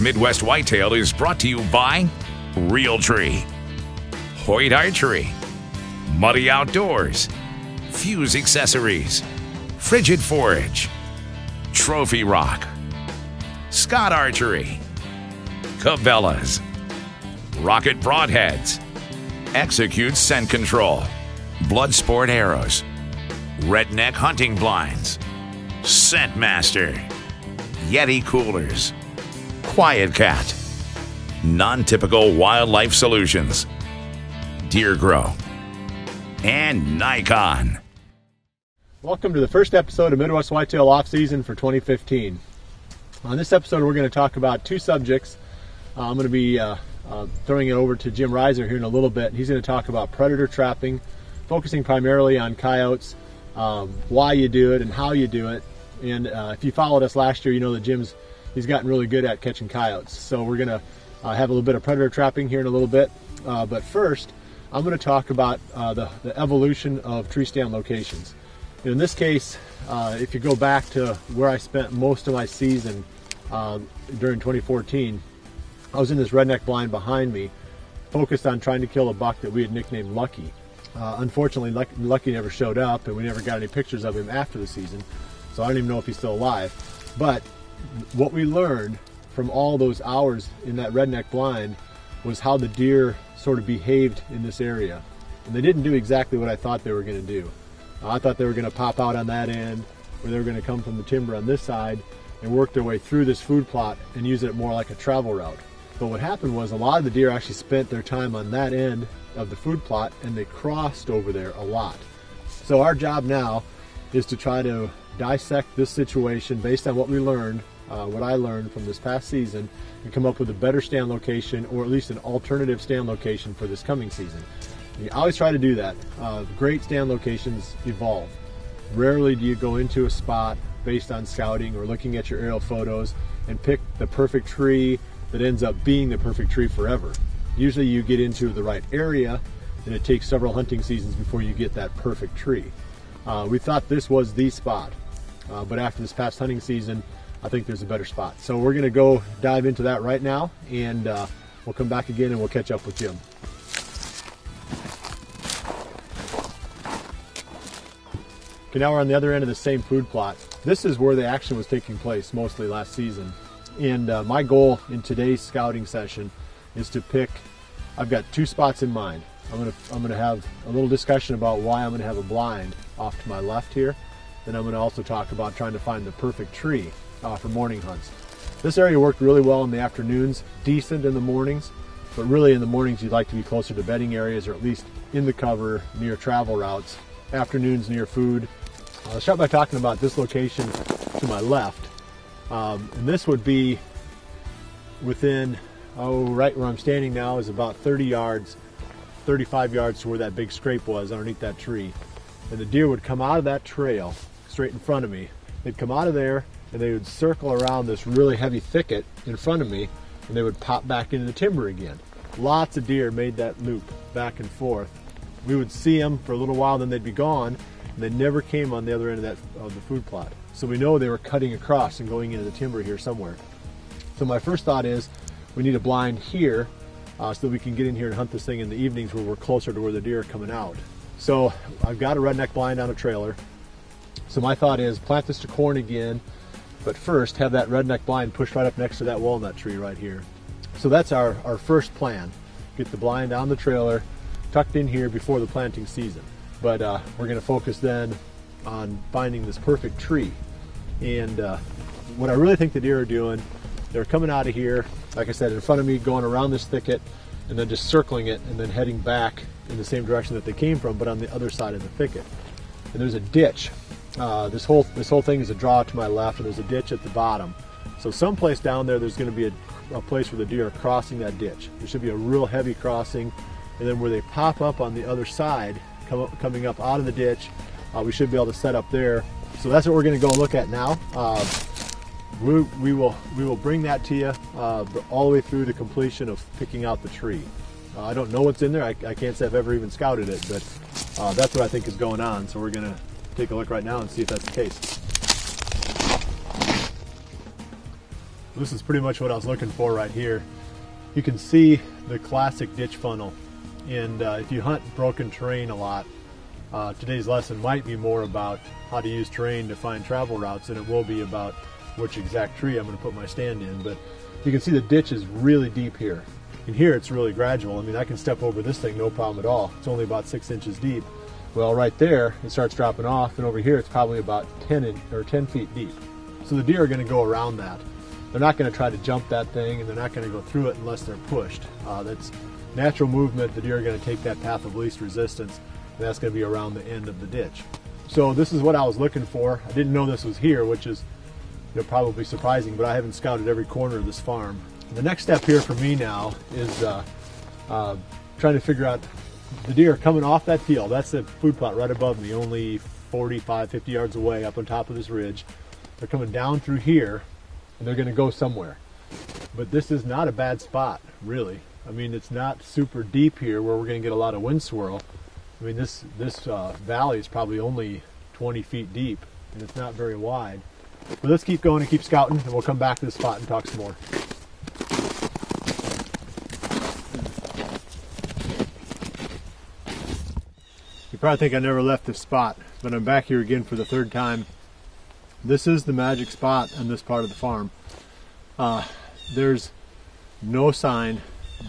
Midwest Whitetail is brought to you by Realtree, Hoyt Archery, Muddy Outdoors, Fuse Accessories, Frigid Forage, Trophy Rock, Scott Archery, Cabela's, Rocket Broadheads, Execute Scent Control, Bloodsport Arrows, Redneck Hunting Blinds, Scent Master, Yeti Coolers, Quiet Cat, Non Typical Wildlife Solutions, Deer Grow, and Nikon. Welcome to the first episode of Midwest Whitetail Off Season for 2015. On this episode, we're going to talk about two subjects. Uh, I'm going to be uh, uh, throwing it over to Jim Ryser here in a little bit. He's going to talk about predator trapping, focusing primarily on coyotes, um, why you do it and how you do it. And uh, if you followed us last year, you know that Jim's he's gotten really good at catching coyotes. So we're going to uh, have a little bit of predator trapping here in a little bit. Uh, but first, I'm going to talk about the, the evolution of tree stand locations. In this case, uh, if you go back to where I spent most of my season uh, during 2014, I was in this redneck blind behind me, focused on trying to kill a buck that we had nicknamed Lucky. Uh, unfortunately, Lucky never showed up, and we never got any pictures of him after the season, so I don't even know if he's still alive. But what we learned from all those hours in that redneck blind was how the deer sort of behaved in this area. And they didn't do exactly what I thought they were going to do. I thought they were going to pop out on that end, or they were going to come from the timber on this side and work their way through this food plot and use it more like a travel route. But what happened was a lot of the deer actually spent their time on that end of the food plot and they crossed over there a lot. So our job now is to try to dissect this situation based on what we learned, uh, what I learned from this past season, and come up with a better stand location or at least an alternative stand location for this coming season. You always try to do that. Uh, great stand locations evolve. Rarely do you go into a spot based on scouting or looking at your aerial photos and pick the perfect tree that ends up being the perfect tree forever. Usually you get into the right area and it takes several hunting seasons before you get that perfect tree. Uh, we thought this was the spot, uh, but after this past hunting season, I think there's a better spot. So we're gonna go dive into that right now and uh, we'll come back again and we'll catch up with Jim. Okay, now we're on the other end of the same food plot. This is where the action was taking place mostly last season. And uh, my goal in today's scouting session is to pick, I've got two spots in mind. I'm gonna, I'm gonna have a little discussion about why I'm gonna have a blind off to my left here. Then I'm gonna also talk about trying to find the perfect tree uh, for morning hunts. This area worked really well in the afternoons, decent in the mornings, but really in the mornings you'd like to be closer to bedding areas or at least in the cover near travel routes afternoons near food. I'll start by talking about this location to my left. Um, and this would be within, oh, right where I'm standing now is about 30 yards, 35 yards to where that big scrape was underneath that tree. And the deer would come out of that trail straight in front of me. They'd come out of there and they would circle around this really heavy thicket in front of me and they would pop back into the timber again. Lots of deer made that loop back and forth we would see them for a little while, then they'd be gone, and they never came on the other end of that of the food plot. So we know they were cutting across and going into the timber here somewhere. So my first thought is we need a blind here uh, so that we can get in here and hunt this thing in the evenings where we're closer to where the deer are coming out. So I've got a redneck blind on a trailer. So my thought is plant this to corn again, but first have that redneck blind pushed right up next to that walnut tree right here. So that's our, our first plan. Get the blind on the trailer, tucked in here before the planting season. But uh, we're going to focus then on finding this perfect tree. And uh, what I really think the deer are doing, they're coming out of here, like I said, in front of me, going around this thicket, and then just circling it, and then heading back in the same direction that they came from, but on the other side of the thicket. And there's a ditch. Uh, this whole this whole thing is a draw to my left, and there's a ditch at the bottom. So someplace down there, there's going to be a, a place where the deer are crossing that ditch. There should be a real heavy crossing and then where they pop up on the other side, come up, coming up out of the ditch, uh, we should be able to set up there. So that's what we're going to go look at now. Uh, we, we, will we will bring that to you uh, all the way through the completion of picking out the tree. Uh, I don't know what's in there. I, I, can't say I've ever even scouted it, but uh, that's what I think is going on. So we're going to take a look right now and see if that's the case. This is pretty much what I was looking for right here. You can see the classic ditch funnel. And uh, if you hunt broken terrain a lot, uh, today's lesson might be more about how to use terrain to find travel routes than it will be about which exact tree I'm going to put my stand in. But you can see the ditch is really deep here. And here it's really gradual. I mean, I can step over this thing no problem at all. It's only about six inches deep. Well, right there, it starts dropping off, and over here it's probably about 10 in, or 10 feet deep. So the deer are going to go around that. They're not going to try to jump that thing, and they're not going to go through it unless they're pushed. Uh, that's natural movement. The deer are going to take that path of least resistance, and that's going to be around the end of the ditch. So this is what I was looking for. I didn't know this was here, which is you know, probably surprising, but I haven't scouted every corner of this farm. The next step here for me now is uh, uh, trying to figure out the deer coming off that field. That's the food plot right above me, only 45, 50 yards away up on top of this ridge. They're coming down through here and they're going to go somewhere. But this is not a bad spot, really. I mean, it's not super deep here where we're going to get a lot of wind swirl. I mean, this, this uh, valley is probably only 20 feet deep and it's not very wide. But let's keep going and keep scouting and we'll come back to this spot and talk some more. You probably think I never left this spot, but I'm back here again for the third time. This is the magic spot on this part of the farm. Uh, there's no sign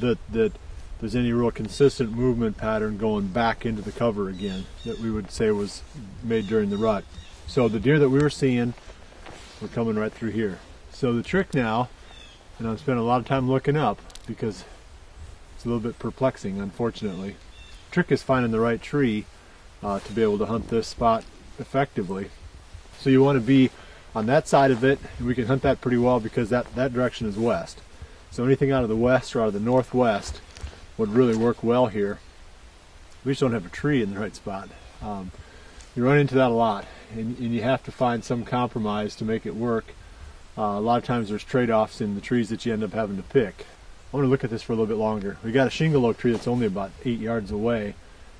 that, that there's any real consistent movement pattern going back into the cover again that we would say was made during the rut. So the deer that we were seeing were coming right through here. So the trick now, and I've spent a lot of time looking up because it's a little bit perplexing, unfortunately. Trick is finding the right tree uh, to be able to hunt this spot effectively. So you want to be on that side of it, and we can hunt that pretty well because that, that direction is west. So anything out of the west or out of the northwest would really work well here. We just don't have a tree in the right spot. Um, you run into that a lot, and, and, you have to find some compromise to make it work. Uh, a lot of times there's trade-offs in the trees that you end up having to pick. I want to look at this for a little bit longer. We got a shingle oak tree that's only about eight yards away.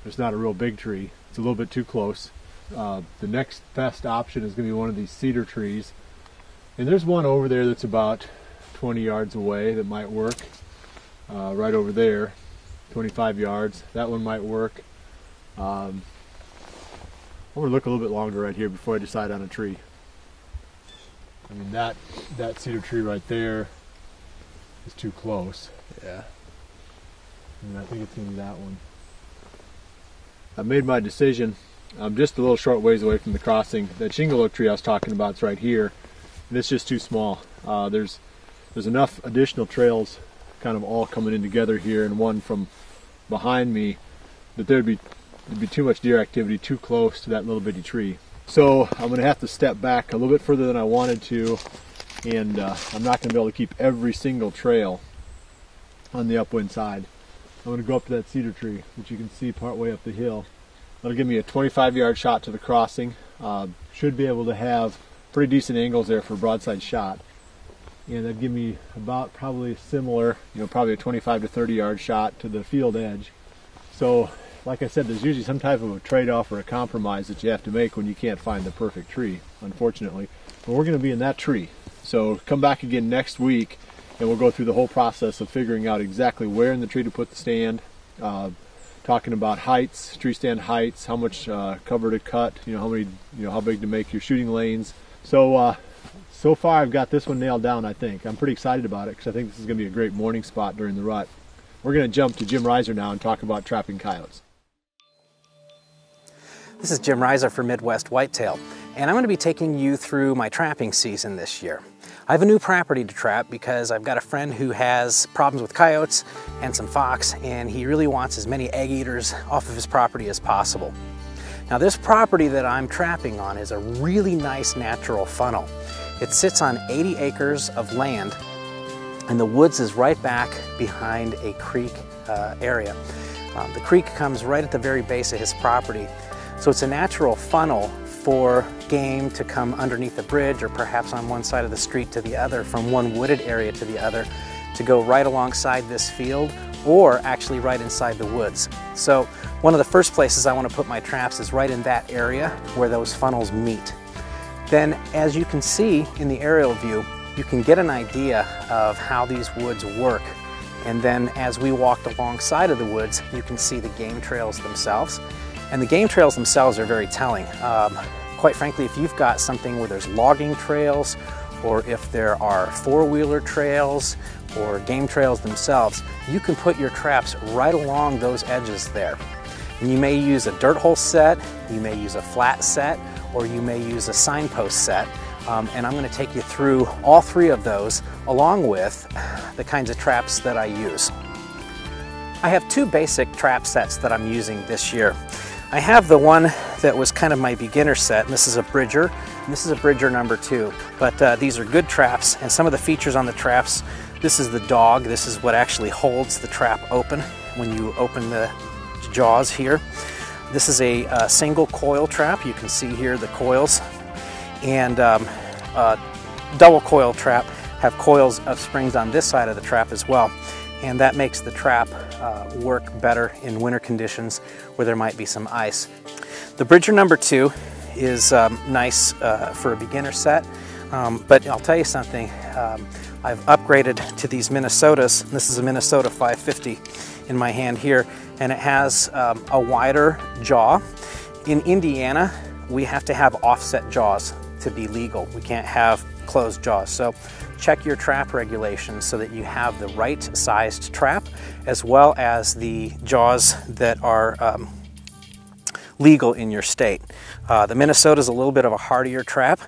It's not a real big tree. It's a little bit too close. Uh, the next best option is going to be one of these cedar trees. And there's one over there that's about 20 yards away that might work. Uh, right over there, 25 yards. That one might work. Um, I'm to look a little bit longer right here before I decide on a tree. I mean, that, that cedar tree right there is too close. Yeah. And I think it's to be that one. I made my decision. I'm just a little short ways away from the crossing. That shingle oak tree I was talking about is right here, and it's just too small. Uh, there's there's enough additional trails, kind of all coming in together here, and one from behind me, that there'd be there'd be too much deer activity too close to that little bitty tree. So I'm going to have to step back a little bit further than I wanted to, and uh, I'm not going to be able to keep every single trail on the upwind side. I'm to go up to that cedar tree, which you can see part way up the hill. That'll give me a 25 yard shot to the crossing. Uh, should be able to have pretty decent angles there for a broadside shot. And that'd give me about probably similar, you know, probably a 25 to 30 yard shot to the field edge. So, like I said, there's usually some type of a trade-off or a compromise that you have to make when you can't find the perfect tree, unfortunately. But we're going to be in that tree. So come back again next week and we'll go through the whole process of figuring out exactly where in the tree to put the stand, uh, talking about heights, tree stand heights, how much uh, cover to cut, you know, how many, you know, how big to make your shooting lanes. So, uh, so far I've got this one nailed down, I think. I'm pretty excited about it because I think this is going to be a great morning spot during the rut. We're going to jump to Jim Ryser now and talk about trapping coyotes. This is Jim Ryser for Midwest Whitetail, and I'm going to be taking you through my trapping season this year. I have a new property to trap because I've got a friend who has problems with coyotes and some fox and he really wants as many egg eaters off of his property as possible. Now this property that I'm trapping on is a really nice natural funnel. It sits on 80 acres of land and the woods is right back behind a creek uh, area. Um, the creek comes right at the very base of his property. So it's a natural funnel for game to come underneath the bridge or perhaps on one side of the street to the other, from one wooded area to the other, to go right alongside this field or actually right inside the woods. So one of the first places I want to put my traps is right in that area where those funnels meet. Then as you can see in the aerial view, you can get an idea of how these woods work. And then as we walked alongside of the woods, you can see the game trails themselves. And the game trails themselves are very telling. Um, quite frankly, if you've got something where there's logging trails, or if there are four-wheeler trails, or game trails themselves, you can put your traps right along those edges there. And you may use a dirt hole set, you may use a flat set, or you may use a signpost set. Um, and I'm going to take you through all three of those along with the kinds of traps that I use. I have two basic trap sets that I'm using this year. I have the one that was kind of my beginner set, and this is a Bridger, this is a Bridger number two. But uh, these are good traps, and some of the features on the traps, this is the dog, this is what actually holds the trap open when you open the jaws here. This is a, uh, single coil trap, you can see here the coils, and um, double coil trap have coils of springs on this side of the trap as well and that makes the trap uh, work better in winter conditions where there might be some ice. The Bridger number two is um, nice uh, for a beginner set, um, but I'll tell you something, um, I've upgraded to these Minnesotas. This is a Minnesota 550 in my hand here, and it has um, a wider jaw. In Indiana, we have to have offset jaws to be legal. We can't have closed jaws. So check your trap regulations so that you have the right sized trap as well as the jaws that are um, legal in your state. Uh, the Minnesota is a little bit of a hardier trap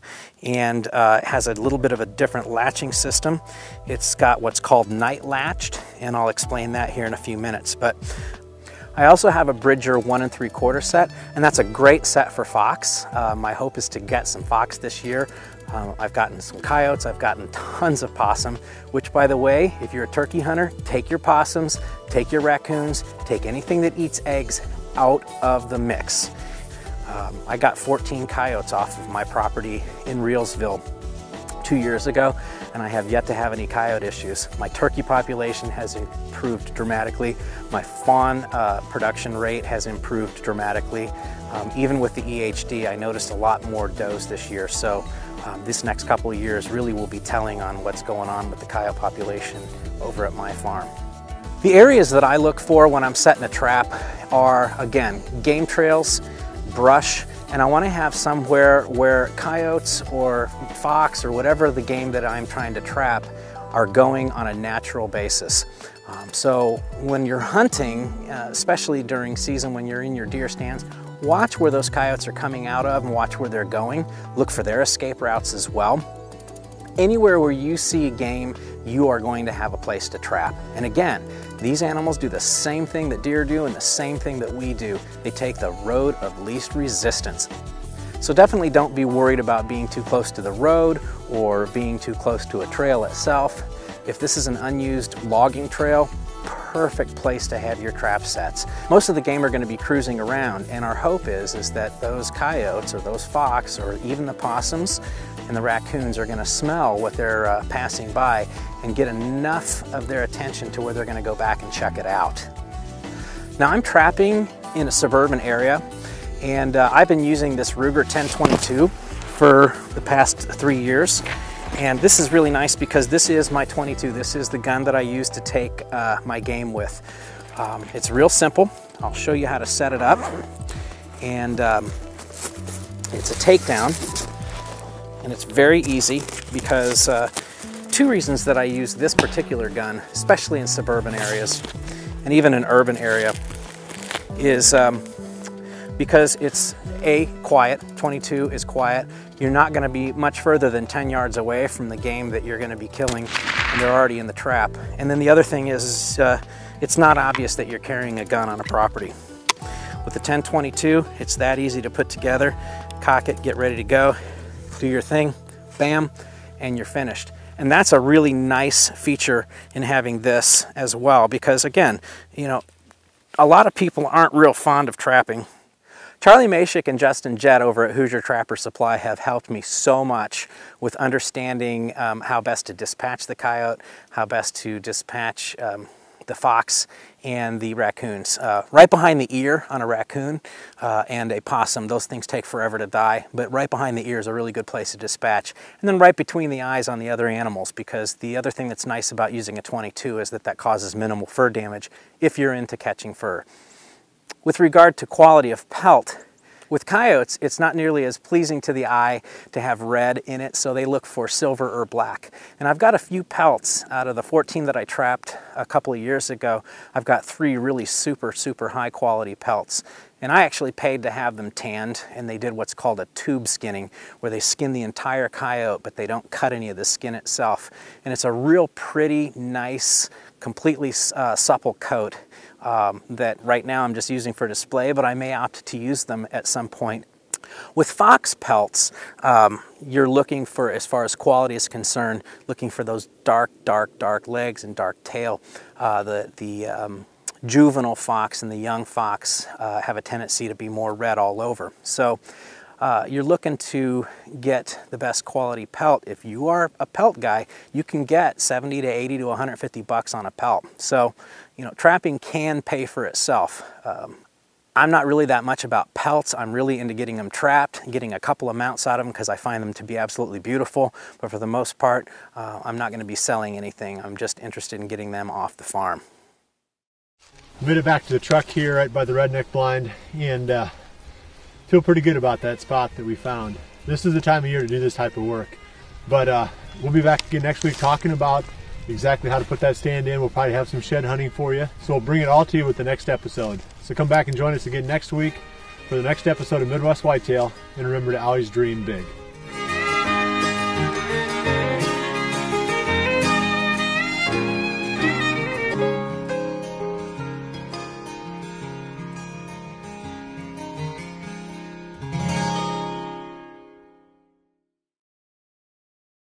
and uh, has a little bit of a different latching system. It's got what's called night latched, and I'll explain that here in a few minutes. But I also have a Bridger one and three quarter set, and that's a great set for fox. Uh, my hope is to get some fox this year. Um, I've gotten some coyotes, I've gotten tons of possum, which by the way, if you're a turkey hunter, take your possums, take your raccoons, take anything that eats eggs out of the mix. Um, I got 14 coyotes off of my property in Reelsville two years ago, and I have yet to have any coyote issues. My turkey population has improved dramatically. My fawn uh, production rate has improved dramatically. Um, even with the EHD, I noticed a lot more does this year. So um, this next couple of years really will be telling on what's going on with the coyote population over at my farm. The areas that I look for when I'm setting a trap are, again, game trails, brush, and I want to have somewhere where coyotes or fox or whatever the game that I'm trying to trap are going on a natural basis. Um, so when you're hunting, uh, especially during season when you're in your deer stands, watch where those coyotes are coming out of and watch where they're going. Look for their escape routes as well. Anywhere where you see a game, you are going to have a place to trap. And again, these animals do the same thing that deer do and the same thing that we do. They take the road of least resistance. So definitely don't be worried about being too close to the road or being too close to a trail itself. If this is an unused logging trail, perfect place to have your trap sets. Most of the game are going to be cruising around and our hope is, is that those coyotes or those fox or even the possums and the raccoons are going to smell what they're uh, passing by and get enough of their attention to where they're going to go back and check it out. Now I'm trapping in a suburban area and uh, I've been using this Ruger 1022 for the past three years and this is really nice because this is my 22. This is the gun that I use to take uh, my game with. Um, it's real simple. I'll show you how to set it up. And um, it's a takedown. And it's very easy because uh, two reasons that I use this particular gun, especially in suburban areas and even in urban area, is um, because it's A, quiet, 22 is quiet. You're not gonna be much further than 10 yards away from the game that you're gonna be killing and they're already in the trap. And then the other thing is, uh, it's not obvious that you're carrying a gun on a property. With the 1022, it's that easy to put together, cock it, get ready to go, do your thing, bam, and you're finished. And that's a really nice feature in having this as well, because again, you know, a lot of people aren't real fond of trapping. Charlie Mashik and Justin Jett over at Hoosier Trapper Supply have helped me so much with understanding um, how best to dispatch the coyote, how best to dispatch um, the fox and the raccoons. Uh, right behind the ear on a raccoon uh, and a possum, those things take forever to die, but right behind the ear is a really good place to dispatch. And then right between the eyes on the other animals, because the other thing that's nice about using a 22 is that that causes minimal fur damage if you're into catching fur. With regard to quality of pelt, with coyotes, it's not nearly as pleasing to the eye to have red in it, so they look for silver or black. And I've got a few pelts out of the 14 that I trapped a couple of years ago. I've got three really super, super high quality pelts. And I actually paid to have them tanned, and they did what's called a tube skinning, where they skin the entire coyote, but they don't cut any of the skin itself. And it's a real pretty, nice, completely uh, supple coat um, that right now I'm just using for display, but I may opt to use them at some point. With fox pelts, um, you're looking for, as far as quality is concerned, looking for those dark, dark, dark legs and dark tail. Uh, the the um, juvenile fox and the young fox uh, have a tendency to be more red all over. So uh, you're looking to get the best quality pelt. If you are a pelt guy, you can get 70 to 80 to 150 bucks on a pelt. So, you know, trapping can pay for itself. Um, I'm not really that much about pelts. I'm really into getting them trapped, getting a couple of mounts out of them because I find them to be absolutely beautiful. But for the most part, uh, I'm not going to be selling anything. I'm just interested in getting them off the farm. Made it back to the truck here right by the redneck blind and uh, feel pretty good about that spot that we found. This is the time of year to do this type of work. But uh, we'll be back again next week talking about exactly how to put that stand in. We'll probably have some shed hunting for you. So we'll bring it all to you with the next episode. So come back and join us again next week for the next episode of Midwest Whitetail. And remember to always dream big.